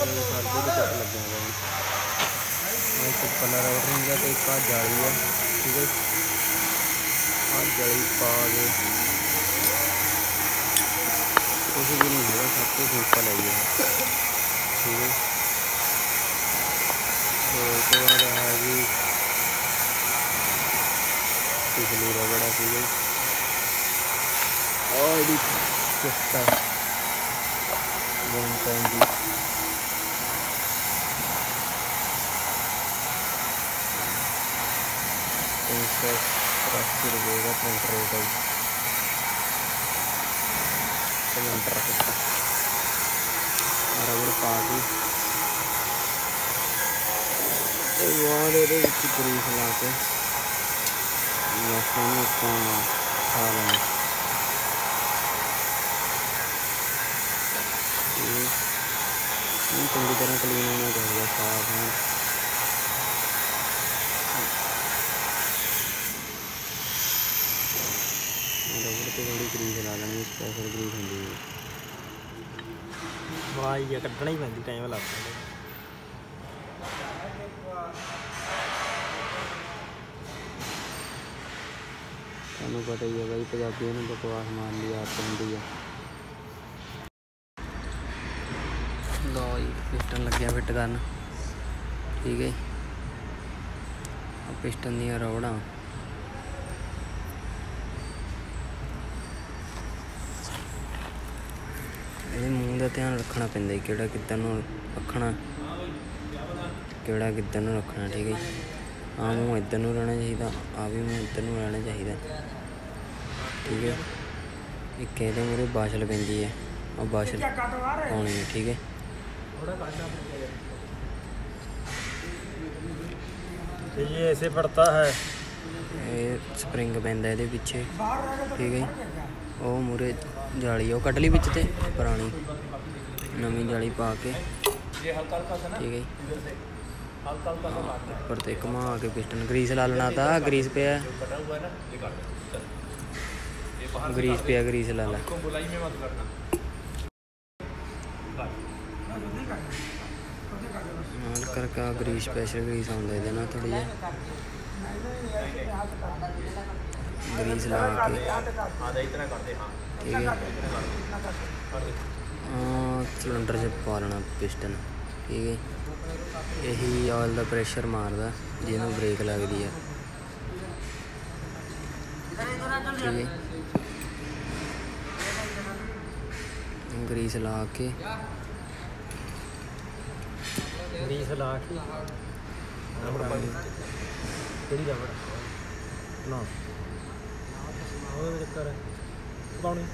ਸਾਡੇ ਦੇ ਚੱਟ ਲੱਗਿਆ ਹੋਇਆ ਆ ਇੱਕ ਪੱਲਾ ਰਬੜ ਰਿੰਗ ਹੈ ਤੇ ਇੱਕ ਆ ਜਾਲੀ ਹੈ ਠੀਕ ਹੈ ਆ ਜਾਲੀ ਪਾ ਕੇ ਕੁਝ ਵੀ ਨਹੀਂ ਹੈਗਾ ਸਭ ਕੁਝ ਸਿੰਪਲ ਹੈ ਜੀ ਇਹ। ਠੀਕ ਹੈ ਤੇ ਉਸ ਤੋਂ ਬਾਅਦ ਹੈ ਜੀ ਪਿਛਲੀ ਰਬੜ ਹੈ ਠੀਕ ਹੈ ਔਰ ਇਹਦੀ ਚਿੱਟਾ ਵਨ ਟਾਈਮ ਤਿੰਨ ਸੌ ਤਰਾਸੀ ਰੁਪਏ ਦਾ ਪ੍ਰਿੰਟ ਰੇਟ ਹੈ ਸਿਲੰਡਰ ਰੱਖਤਾ ਰਬੜ ਪਾ ਕੇ ਤੇ ਬਾਅਦ ਇਹਦੇ ਵਿੱਚ ਗਰੀਸ ਲਾ ਕੇ ਮਸਾਂ ਨੂੰ ਆਪਾਂ ਖਾ ਲੈਣਾ ਇਹ ਚੰਗੀ ਤਰ੍ਹਾਂ ਕਲੀਨ ਹੋਣਾ ਚਾਹੀਦਾ ਸਾਫ਼ ਹੈ ਰਬੜ ਤੇ ਥੋੜੀ ਗਰੀਸ ਲਾ ਲੈਣੀ ਸਪੈਸ਼ਲ ਗਰੀਸ ਹੁੰਦੀ ਹੈ। ਵਾਹ ਇਹ ਕੱਢਣਾ ਹੀ ਪੈਂਦੀ ਟਾਈਮ ਲੱਗਦਾ ਤੁਹਾਨੂੰ ਪਤਾ ਹੀ ਹੈ ਬਾਈ ਪੰਜਾਬੀਆਂ ਨੂੰ ਬਕਵਾਸ ਮਾਰਨ ਦੀ ਆਦਤ ਹੁੰਦੀ ਹੈ ਲੋ ਜੀ ਪਿਸਟਨ ਲੱਗਿਆ ਫਿੱਟ ਕਰਨ। ਠੀਕ ਹੈ ਆ ਪਿਸਟਨ ਦੀਆਂ ਰੋੜਾਂ ਇਹਦੇ ਮੂੰਹ ਦਾ ਧਿਆਨ ਰੱਖਣਾ ਪੈਂਦਾ ਜੀ ਕਿਹੜਾ ਕਿੱਧਰ ਨੂੰ ਰੱਖਣਾ ਕਿਹੜਾ ਕਿੱਧਰ ਨੂੰ ਰੱਖਣਾ ਠੀਕ ਹੈ ਜੀ ਆ ਮੂੰਹ ਇੱਧਰ ਨੂੰ ਰਹਿਣਾ ਚਾਹੀਦਾ ਆ ਵੀ ਮੂੰਹ ਇੱਧਰ ਨੂੰ ਰਹਿਣਾ ਚਾਹੀਦਾ ਠੀਕ ਹੈ ਇੱਕ ਇਹਦੇ ਮੂਰੇ ਬਾਸ਼ਲ ਪੈਂਦੀ ਹੈ ਆ ਬਾਸ਼ਲ ਪਾਉਣੀ ਹੈ ਠੀਕ ਹੈ तो ये ऐसे पड़ता है ਇਹ ਸਪਰਿੰਗ ਪੈਂਦਾ ਇਹਦੇ ਪਿੱਛੇ ਠੀਕ ਹੈ ਜੀ। ਉਹ ਮੂਰੇ ਜਾਲੀ, ਉਹ ਕੱਢ ਲਈ ਵਿੱਚ ਤੇ, ਪੁਰਾਣੀ, ਨਵੀਂ ਜਾਲੀ ਪਾ ਕੇ। ਠੀਕ ਹੈ ਜੀ। ਉੱਪਰ ਤੇ ਘੁਮਾ ਕੇ ਪਿਸਟਨ, ਗਰੀਸ ਲਾ ਲੈਣਾ ਤਾਂ, ਗਰੀਸ ਪਿਆ। ਗਰੀਸ ਪਿਆ, ਗਰੀਸ ਲਾ ਲੈ। ਨਾਲ ਕਰਕੇ ਆਹ ਗਰੀਸ ਸਪੈਸ਼ਲ ਗਰੀਸ ਆਉਂਦਾ ਇਹਦੇ ਨਾਲ ਥੋੜੀ ਜਿਹੀ। ਗਰੀਸ ਲਾ ਕੇ। ਠੀਕ ਹੈ। ਆ ਸਿਲੰਡਰ 'ਚ ਪਾ ਲੈਣਾ ਪਿਸਟਨ ਠੀਕ ਹੈ ਇਹੀ ਆਇਲ ਦਾ ਪ੍ਰੈਸ਼ਰ ਮਾਰਦਾ ਜਿਹਨੂੰ ਬ੍ਰੇਕ ਲੱਗਦੀ ਹੈ ਠੀਕ ਹੈ ਗਰੀਸ ਲਾ ਕੇ। ਗਰੀਸ ਲਾ ਕੇ। ਕਿਹੜੀ ਦਾ। ਬੜਾ ਨਾ। ਉਹਦੇ ਵਿੱਚ ਕਰ ਪਾਉਣੀ